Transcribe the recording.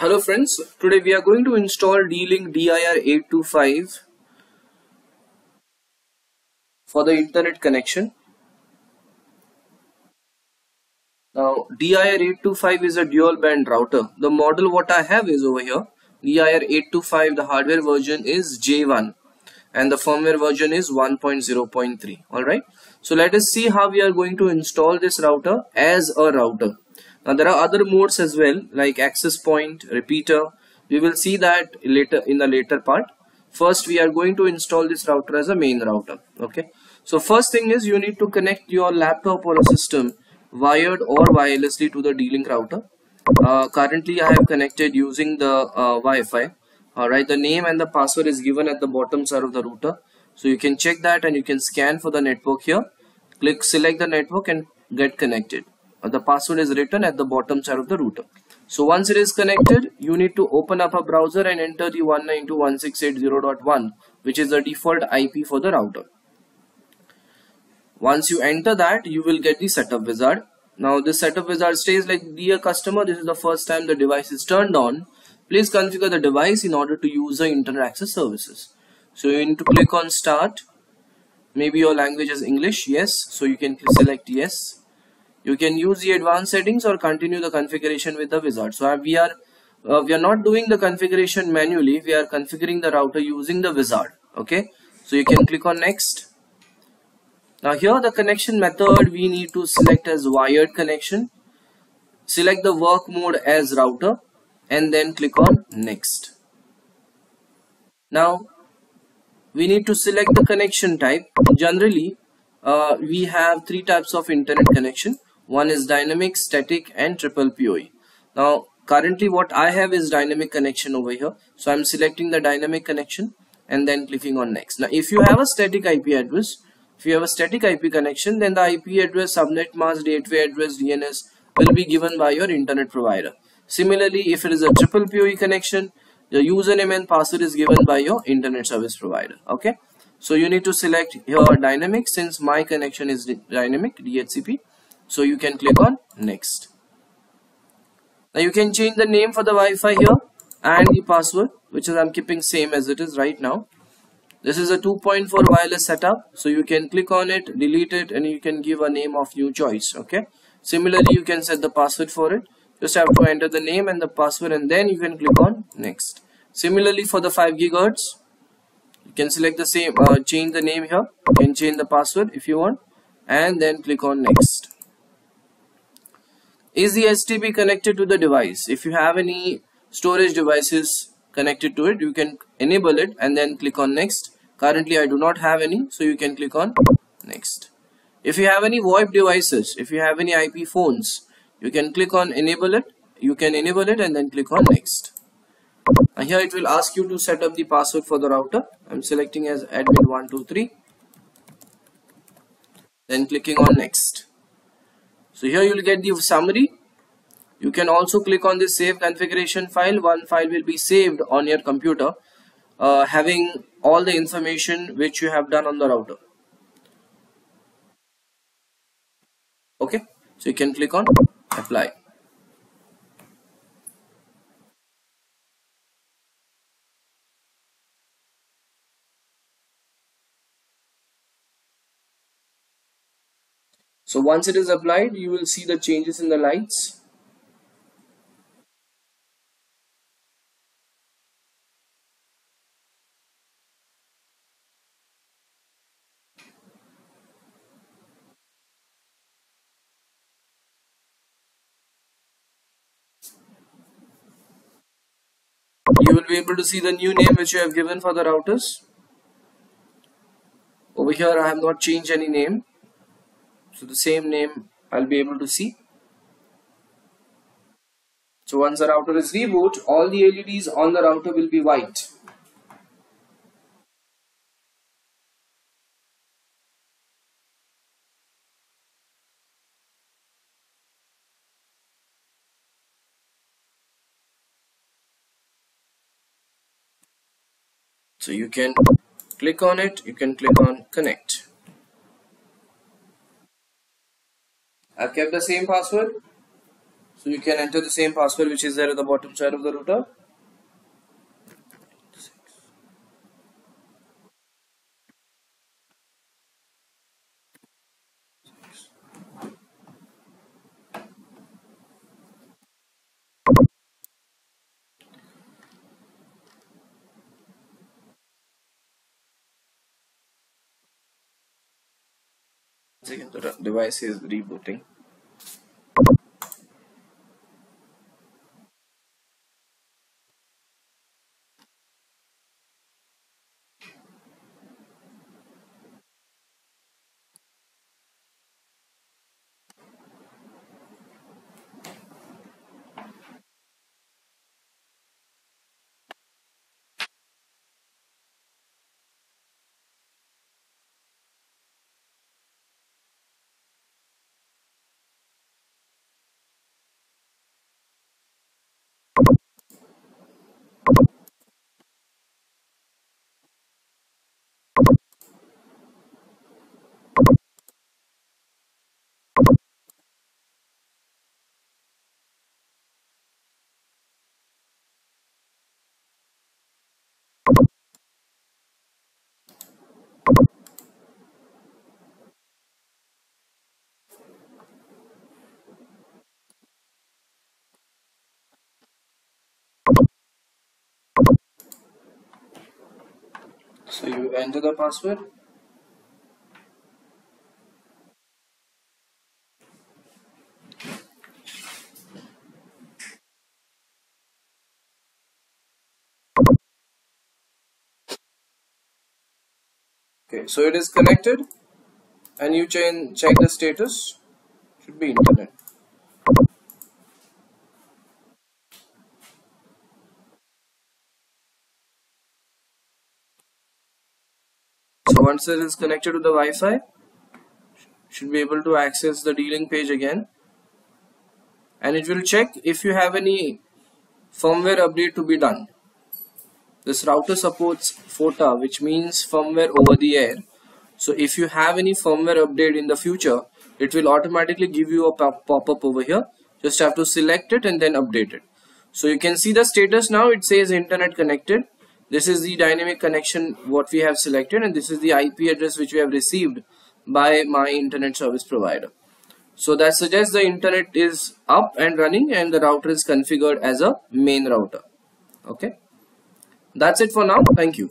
Hello friends, today we are going to install D-Link DIR825 for the internet connection. Now DIR825 is a dual band router. The model what I have is over here. DIR825 the hardware version is J1 and the firmware version is 1.0.3 alright. So let us see how we are going to install this router as a router. Now there are other modes as well like access point, repeater. We will see that later in the later part. First we are going to install this router as a main router. Okay. So first thing is you need to connect your laptop or a system wired or wirelessly to the D-Link router. Uh, currently I have connected using the uh, Wi-Fi. Alright, the name and the password is given at the bottom side of the router. So you can check that and you can scan for the network here. Click select the network and get connected Uh, the password is written at the bottom side of the router. So once it is connected, you need to open up a browser and enter the 192.168.0.1 which is the default IP for the router. Once you enter that, you will get the setup wizard. Now this setup wizard stays like, dear customer, this is the first time the device is turned on. Please configure the device in order to use the internet access services. So you need to click on start. Maybe your language is English, yes. So you can select yes you can use the advanced settings or continue the configuration with the wizard. So we are uh, we are not doing the configuration manually. We are configuring the router using the wizard. Okay? So you can click on next. Now here the connection method we need to select as wired connection. Select the work mode as router and then click on next. Now we need to select the connection type. Generally uh, we have three types of internet connection one is dynamic static and triple PoE now currently what I have is dynamic connection over here. So I'm selecting the dynamic connection and then clicking on next. Now if you have a static IP address if you have a static IP connection then the IP address subnet mask gateway address DNS will be given by your internet provider. Similarly if it is a triple PoE connection the username and password is given by your internet service provider. Okay? So you need to select your dynamic since my connection is dynamic DHCP so you can click on next. Now you can change the name for the Wi-Fi here and the password which is I'm keeping same as it is right now. This is a 2.4 wireless setup so you can click on it delete it and you can give a name of new choice okay? Similarly you can set the password for it. Just have to enter the name and the password and then you can click on next. Similarly for the 5 gigahertz you can select the same uh, change the name here. You can change the password if you want and then click on next is the STB connected to the device? If you have any storage devices connected to it you can enable it and then click on next. Currently I do not have any so you can click on next. If you have any VoIP devices if you have any IP phones you can click on enable it. You can enable it and then click on next. And here it will ask you to set up the password for the router. I'm selecting as admin123 then clicking on next so here you will get the summary. You can also click on this save configuration file. One file will be saved on your computer uh, having all the information which you have done on the router. Okay? So you can click on apply So once it is applied, you will see the changes in the lights. You will be able to see the new name which you have given for the routers. Over here I have not changed any name so the same name I'll be able to see. So once the router is reboot all the LEDs on the router will be white. So you can click on it you can click on connect I've kept the same password. So you can enter the same password which is there at the bottom side of the router the device is rebooting So you enter the password. Okay, so it is connected and you check the status should be internet. Once it is connected to the Wi-Fi, should be able to access the D-Link page again and it will check if you have any firmware update to be done. This router supports FOTA which means firmware over the air. So if you have any firmware update in the future, it will automatically give you a pop-up over here. Just have to select it and then update it. So you can see the status now, it says internet connected this is the dynamic connection what we have selected and this is the IP address which we have received by my internet service provider. So that suggests the internet is up and running and the router is configured as a main router. Okay. That's it for now. Thank you.